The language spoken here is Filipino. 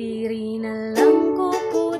Diri na lang ko diri na